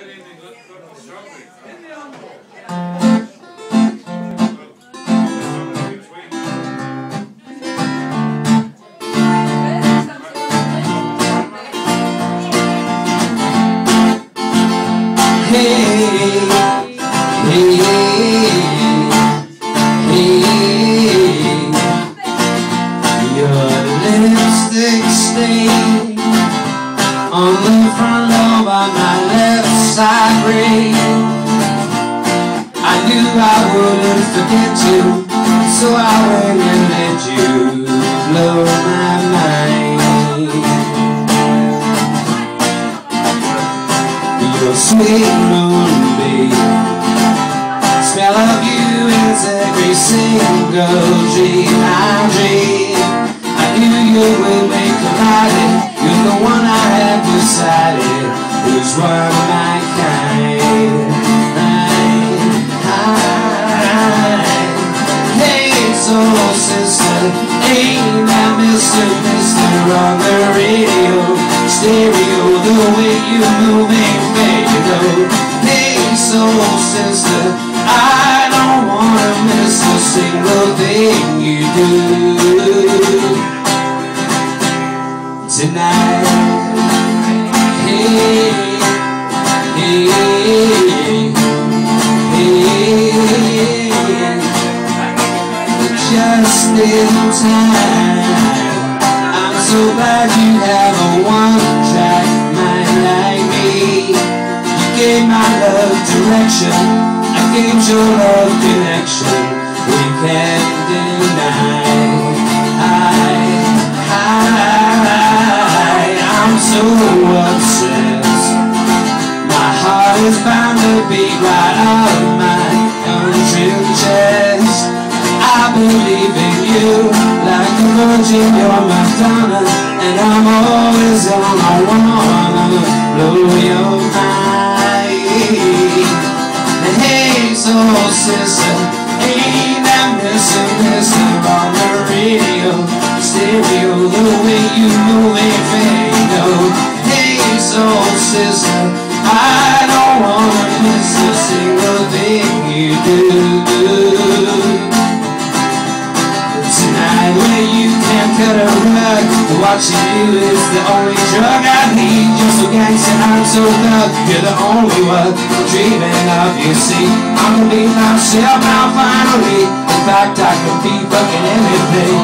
happening in the Corpus Didn't they I prayed I knew I wouldn't forget you So I went and let you blow my mind. Your sweet moonbeam Smell of you is every single dream I dream. I knew you would when we collided You're the one was one my kind I, soul sister Ain't that Mr. Mister on the radio Stereo, the way you move ain't Hey soul sister I don't wanna miss a single thing you do Tonight just in time. I'm so glad you have a one-track mind like me. You gave my love direction. I gave your love connection. We can't deny. I, I, I, I'm so Madonna And I'm always on I wanna blow your mind. And hey, so sister Ain't that missing? Mister on the radio Stereo, the way you move it, fade, no Hey, so sister what you is the only drug I need. You're so gangster, I'm so thug. You're the only one I'm dreaming of, you see. I'm gonna be myself now finally. In fact, I could be fucking anything.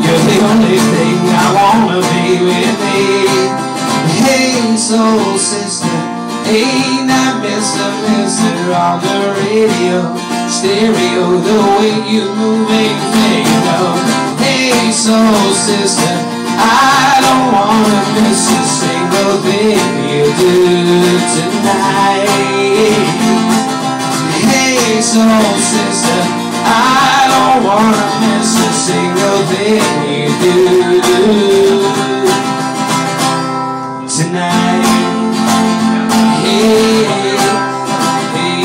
You're the only thing I wanna be with me. Hey, soul sister Hey, that Mr. Mister On the radio, stereo The way you move makes me know Hey, soul sister. did you do tonight? Hey, soul sister, I don't wanna miss a single thing you do tonight. Hey, hey,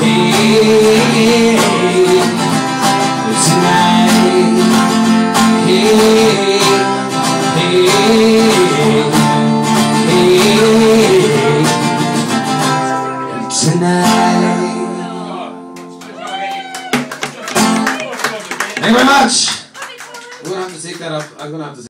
hey, tonight. Hey. Hey. Thank you very much. We're gonna have to take that up. I'm gonna have to.